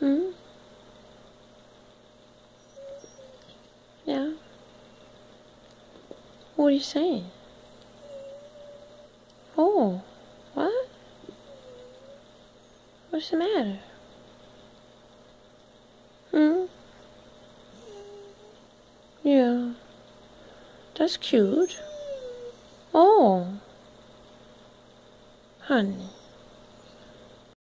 Hmm? Yeah? What are you saying? Oh, what? What's the matter? Hmm? Yeah. That's cute. Oh. Honey.